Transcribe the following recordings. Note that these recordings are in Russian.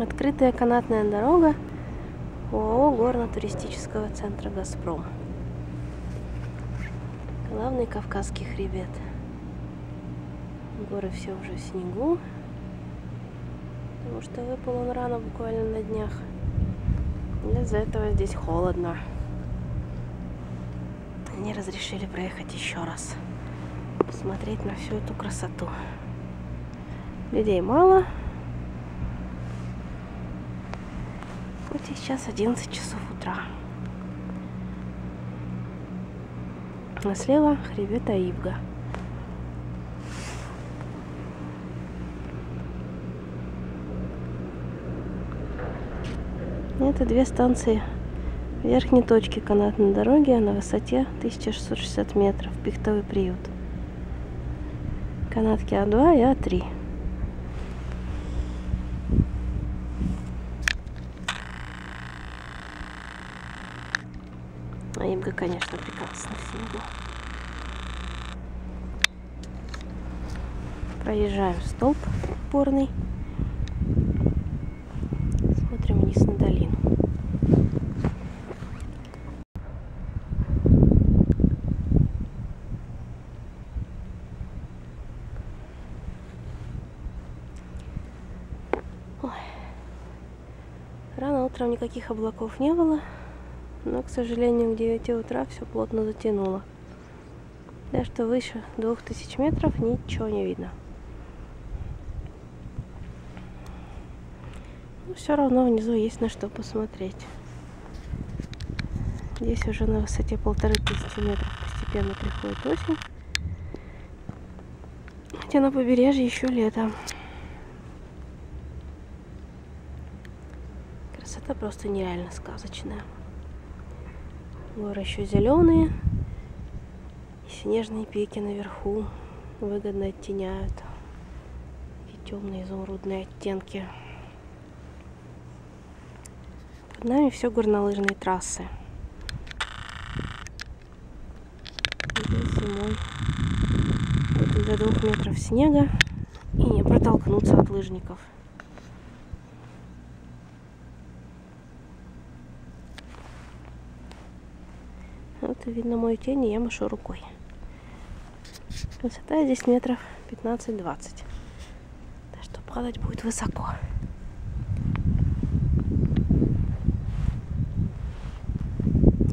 Открытая канатная дорога ООО горно-туристического центра «Газпром». Главный Кавказский хребет. Горы все уже в снегу, потому что выпал он рано, буквально на днях. Из-за этого здесь холодно. Они разрешили проехать еще раз, посмотреть на всю эту красоту. Людей мало, Хоть и сейчас 11 часов утра. А слева хребет Аивга. Это две станции верхней точки канатной дороги на высоте 1660 метров. Пихтовый приют. Канатки А2 и А3. А Имга, конечно, прекрасно в снегу. Проезжаем столб опорный. Смотрим вниз на долину. Ой. Рано утром никаких облаков не было. Но, к сожалению, к 9 утра все плотно затянуло. Да что выше 2000 метров ничего не видно. Но все равно внизу есть на что посмотреть. Здесь уже на высоте полторы тысячи метров постепенно приходит осень. Хотя на побережье еще лето. Красота просто нереально сказочная. Горы еще зеленые. И снежные пики наверху выгодно оттеняют и темные изумрудные оттенки. Под нами все горнолыжные трассы. Зимой будет до двух метров снега и не протолкнуться от лыжников. Вот видно мою тень, и я машу рукой. Высота здесь метров 15-20. Так что падать будет высоко.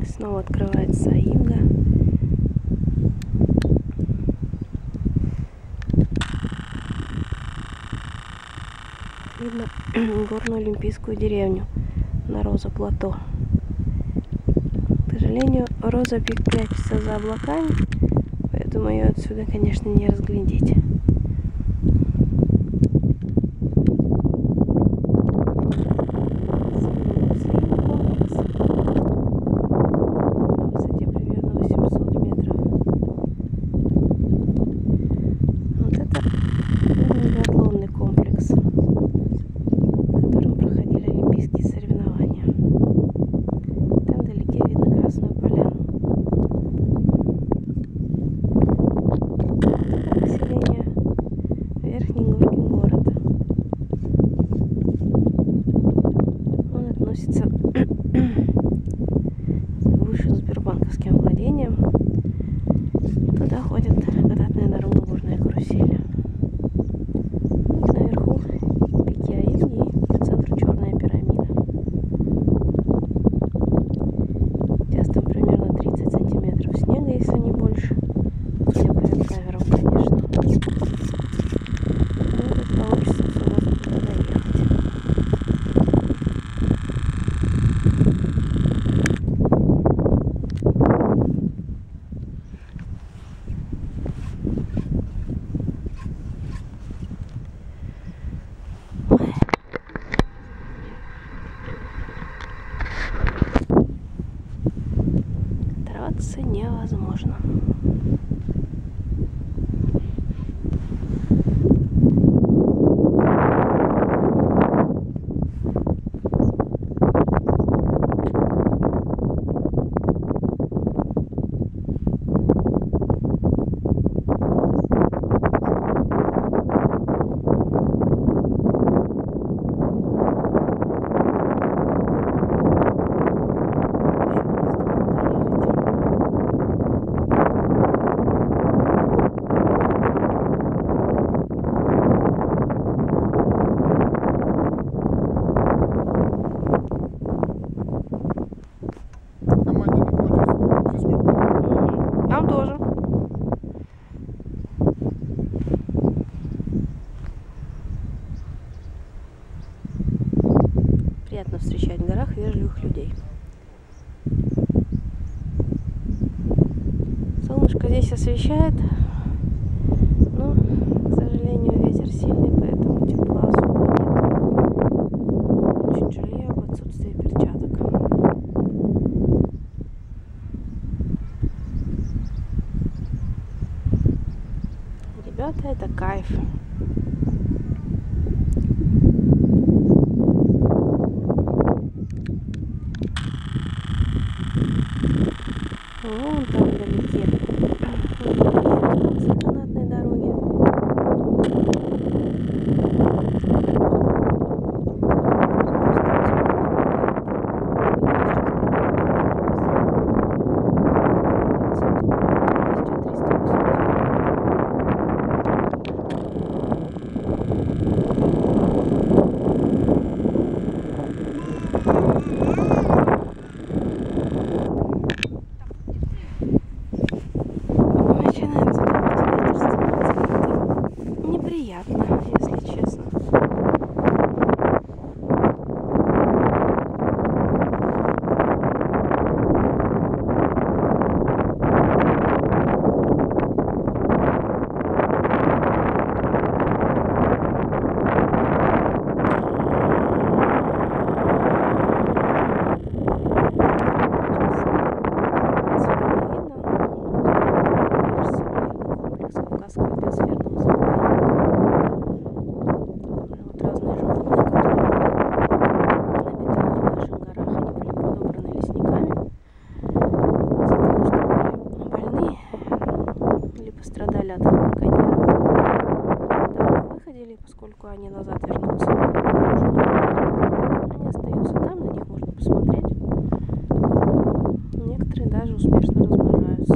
Снова открывается Аимга. Видно горную олимпийскую деревню на Роза Плато сожалению, роза пик прячется за облаками, поэтому ее отсюда, конечно, не разглядеть. Ребята, это кайф. Браконьеров. Когда их выходили, поскольку они назад могут, они остаются там, на них можно посмотреть. Некоторые даже успешно размножаются.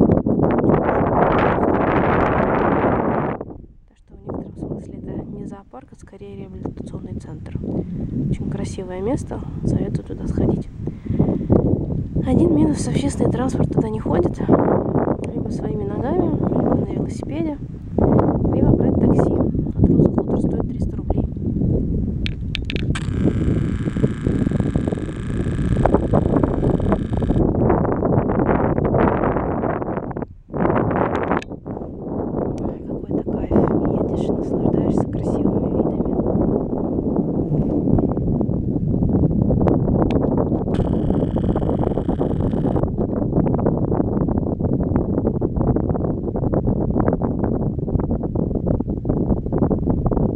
Так что в некотором смысле это не зоопарк, а скорее реабилитационный центр. Очень красивое место, советую туда сходить. Один минус, общественный транспорт туда не ходит. Либо своими ногами, либо на велосипеде, либо брать такси. От Роза Хутор стоит 300 рублей. Ой, какой-то кайф. Едешь и наслаждаешься красивыми видами.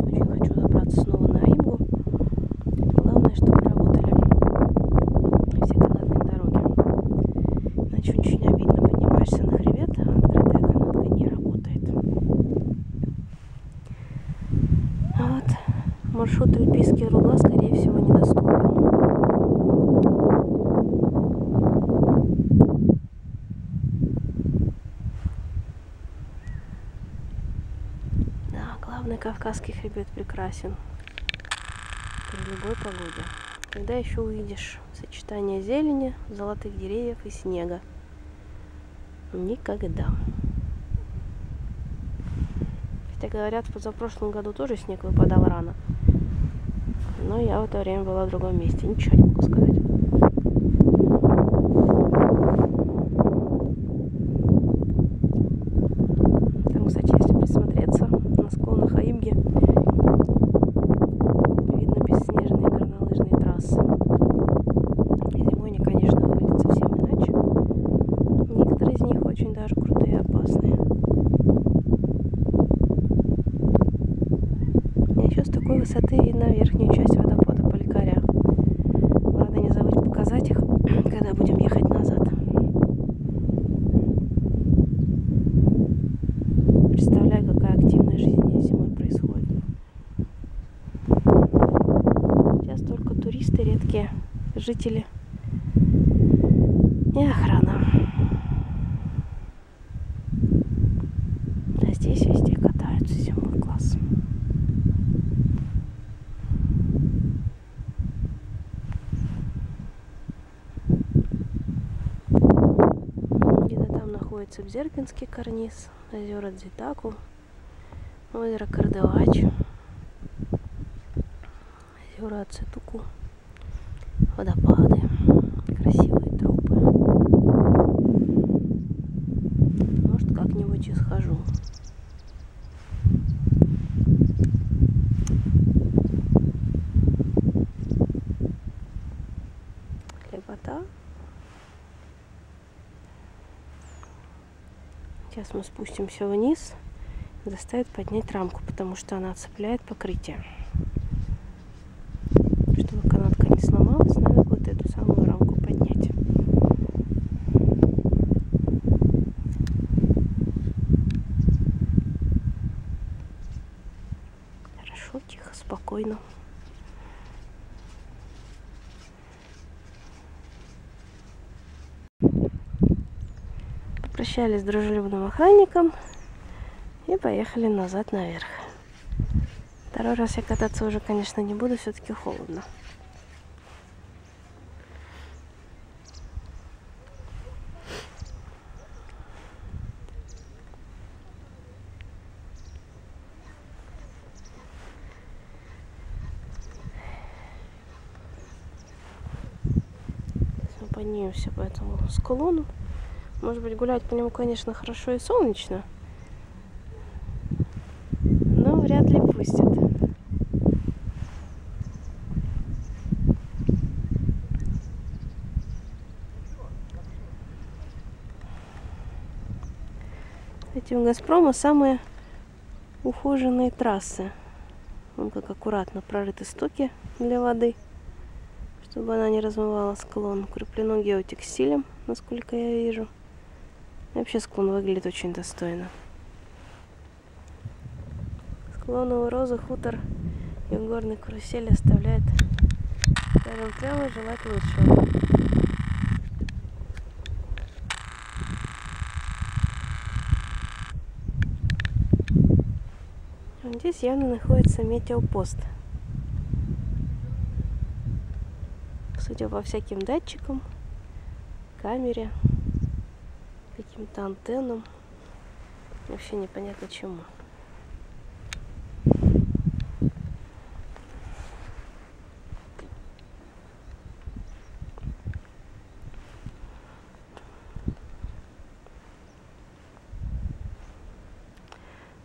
Очень хочу добраться снова на Аимгу. Главное, чтобы работали все канатные дороги. Иначе очень обидно. Поднимаешься на хребет, а открытая канатка не работает. А вот маршрут Альпийский Ругла, скорее всего, недоступен. Да, главный Кавказский хребет прекрасен при любой погоде. Когда еще увидишь сочетание зелени, золотых деревьев и снега? Никогда. Хотя говорят, в позапрошлом году тоже снег выпадал рано. Но я в это время была в другом месте. Ничего не могу сказать. Там, кстати, если присмотреться, на склонах Аимги видно бесснежные горнолыжные трассы. И зимой они, конечно, выглядят совсем иначе. Некоторые из них очень даже крутые и опасные. А еще с такой высоты видно верхнюю часть водопада Поликаря. Главное не забыть показать их, когда будем ехать назад. Представляю, какая активная жизнь здесь зимой происходит. Сейчас только туристы, редкие жители и охрана. А здесь везде катаются зимой класс. Где-то там Бзеркинский карниз, озера Дзитаку, озеро Кардавач, озера Ацетуку. водопады, красивые Сейчас мы спустимся вниз. Заставит поднять рамку, потому что она цепляет покрытие. Чтобы канатка не сломалась, надо будет эту самую рамку поднять. Хорошо, тихо, спокойно. Попрощались с дружелюбным охранником и поехали назад наверх. Второй раз я кататься уже, конечно, не буду, все-таки холодно. Поднимемся по этому склону. Может быть, гулять по нему, конечно, хорошо и солнечно. Но вряд ли пустят. Эти у Газпрома самые ухоженные трассы. Вон как аккуратно прорыты стоки для воды, чтобы она не размывала склон. Укреплено геотекстилем, насколько я вижу. И вообще склон выглядит очень достойно. Склоновые розы, хутор и горный карусель оставляет, скажем прямо, желать лучшего. Здесь явно находится метеопост. Судя по всяким датчикам, камере, каким-то антеннам, вообще непонятно чему.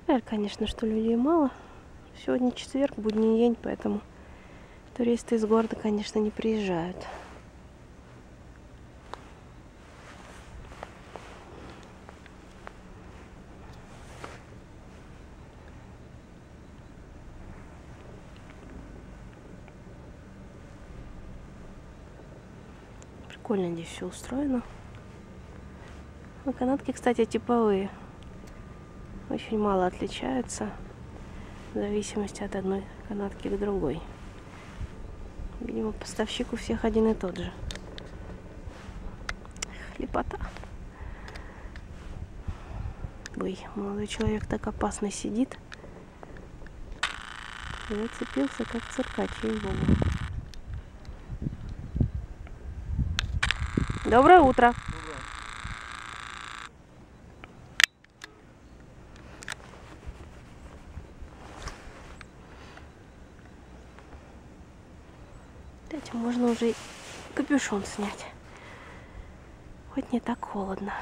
Жаль, конечно, что людей мало. Сегодня четверг, будний день, поэтому туристы из города, конечно, не приезжают. Прикольно здесь все устроено. А канатки, кстати, типовые. Очень мало отличаются в зависимости от одной канатки к другой. Видимо, поставщик у всех один и тот же. Хлепота. Ой, молодой человек так опасно сидит. Зацепился, как циркач, ей-богу. Доброе утро. Кстати, можно уже капюшон снять. Хоть не так холодно.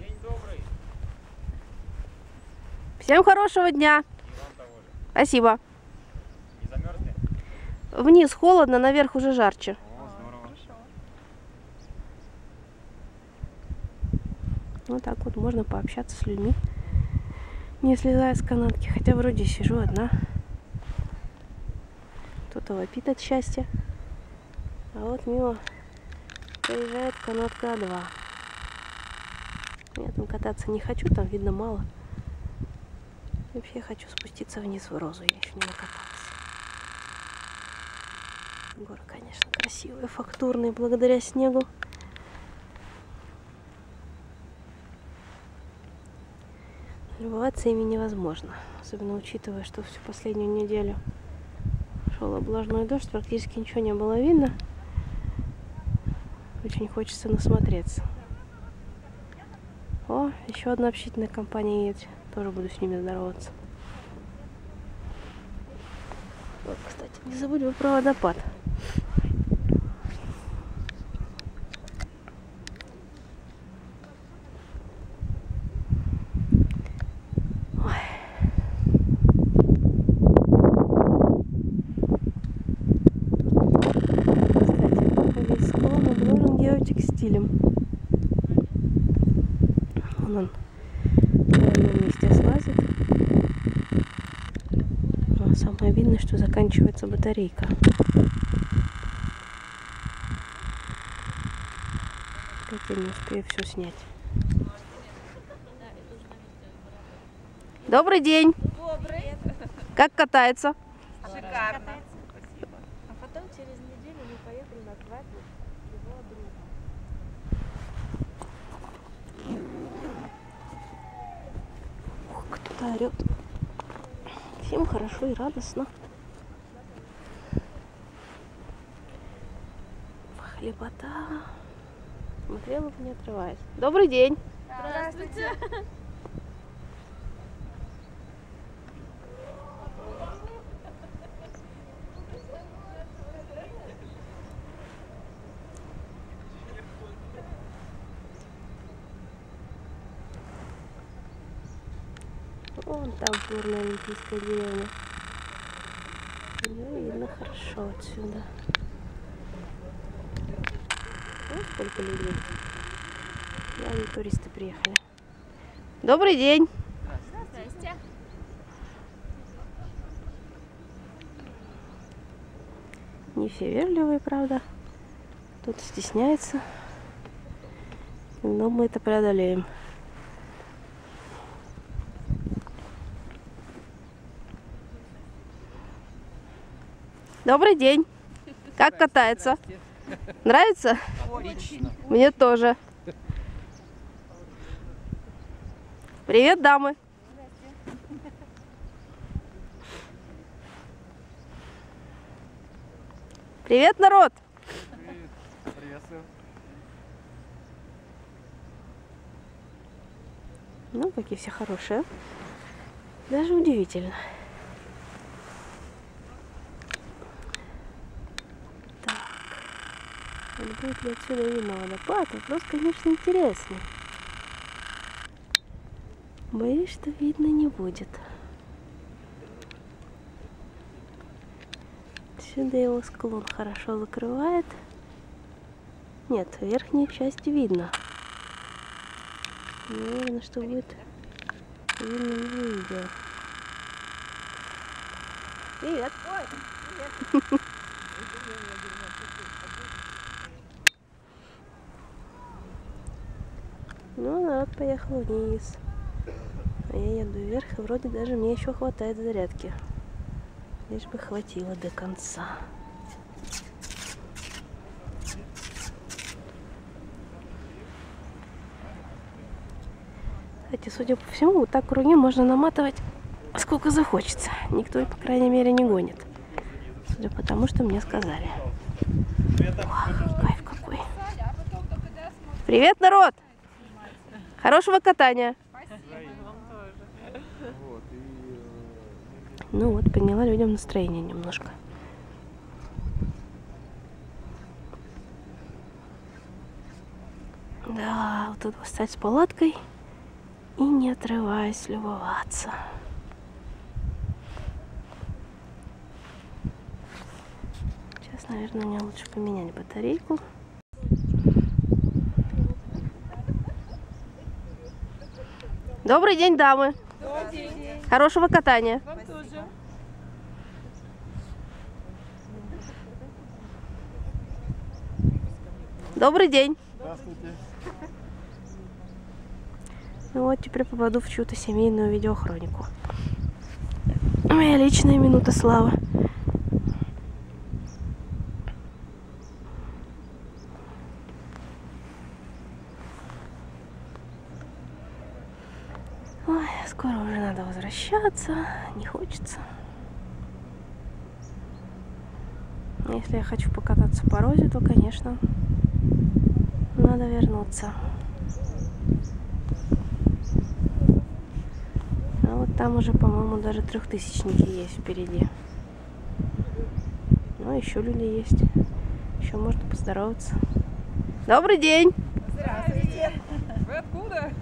День добрый. Всем хорошего дня. Спасибо. Вниз холодно, наверх уже жарче. Вот так вот можно пообщаться с людьми, не слезая с канатки. Хотя вроде сижу одна. Кто-то вопит от счастья. А вот мимо проезжает канатка А2. Я там кататься не хочу, там видно мало. Вообще хочу спуститься вниз в розу, я еще не накаталась. Горы, конечно, красивые, фактурные, благодаря снегу. Любоваться ими невозможно, особенно учитывая, что всю последнюю неделю шел облажной дождь, практически ничего не было видно. Очень хочется насмотреться. О, еще одна общительная компания едет. Тоже буду с ними здороваться. Вот, кстати, не забудь про водопад. Ой. Кстати, папа весь склон обложен геотекстилем. Вон он на одном месте слазит. А что заканчивается батарейка. Как я не успею все снять. Добрый день! Добрый. Как катается? Шикарно. А потом через неделю мы поехали на свадьбу его друга. Ух, кто-то орет. Всем хорошо и радостно. Хлебота. Смотрела бы не отрываясь. Добрый день. Здравствуйте. Вон там горная олимпийская деревня. Ее видно хорошо отсюда. Сколько людей. Явно туристы приехали. Добрый день. Здрасте. Не все вежливые, правда. Кто-то стесняется. Но мы это преодолеем. Добрый день. Как катается? Нравится? Отлично. Мне тоже. Привет, дамы. Привет, народ. Приветствую. Ну, какие все хорошие. Даже удивительно. Вот будет ли отсюда видно водопад? Вопрос, конечно, интересный. Боюсь, что видно не будет. Отсюда его склон хорошо закрывает. Нет, верхнюю часть видно. Наверное, что будет видно в видео. Привет. Ну, народ поехал вниз. А я еду вверх, и вроде даже мне еще хватает зарядки. Лишь бы хватило до конца. Кстати, судя по всему, вот так круги можно наматывать сколько захочется. Никто, по крайней мере, не гонит. Судя по тому, что мне сказали. Ох, кайф какой. Привет, народ! Хорошего катания! Ну вот, подняла людям настроение немножко. Да, вот тут встать с палаткой и не отрываясь любоваться. Сейчас, наверное, мне лучше поменять батарейку. Добрый день, дамы. Хорошего катания. Вам тоже. Добрый день. Здравствуйте. Ну вот теперь попаду в чью-то семейную видеохронику. Моя личная минута славы. Ой, скоро уже надо возвращаться. Не хочется. Если я хочу покататься по розе, то, конечно, надо вернуться. А вот там уже, по-моему, даже трехтысячники есть впереди. А, еще люди есть. Еще можно поздороваться. Добрый день! Здравствуйте. Вы откуда?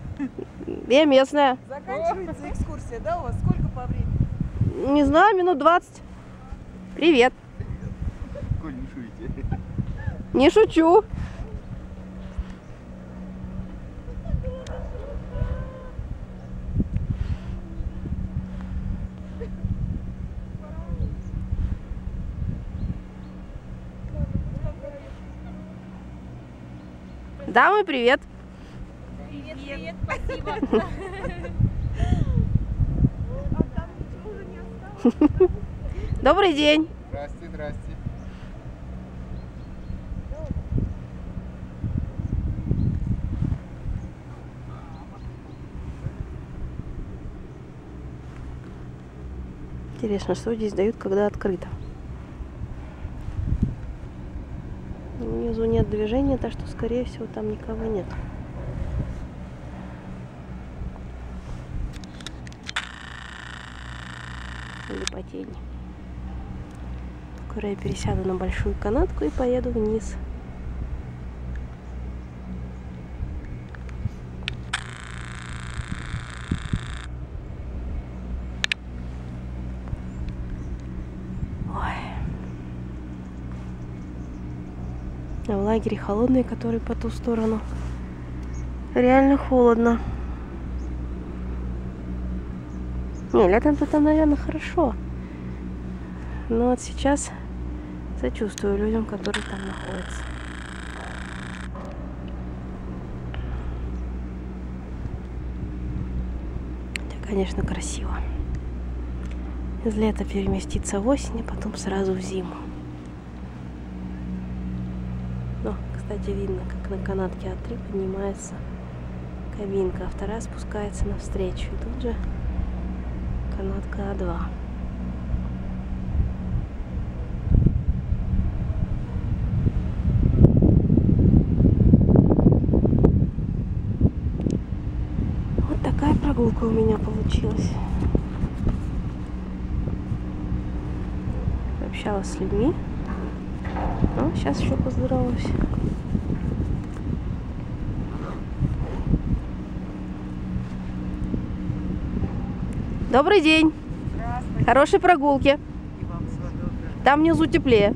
Я местная. Экскурсия, да, у вас? Сколько по времени? Не знаю, минут 20. Привет. Коль, не шуйте. Не шучу. Дамы, привет. Привет, привет, спасибо. Добрый день. Здрасте, здрасте. Интересно, что здесь дают, когда открыто. Внизу нет движения, так что, скорее всего, там никого нет. Тени. Скоро я пересяду на большую канатку и поеду вниз. А в лагере холодный, который по ту сторону. Реально холодно. Не, летом-то там, наверное, хорошо. Но вот сейчас сочувствую людям, которые там находятся. Это, конечно, красиво. Из лета переместиться в осень, а потом сразу в зиму. Но, кстати, видно, как на канатке А3 поднимается кабинка, а вторая спускается навстречу. И тут же канатка А2. Общалась с людьми. Ну, сейчас еще поздороваюсь. Добрый день. Хорошей прогулки. Там внизу теплее.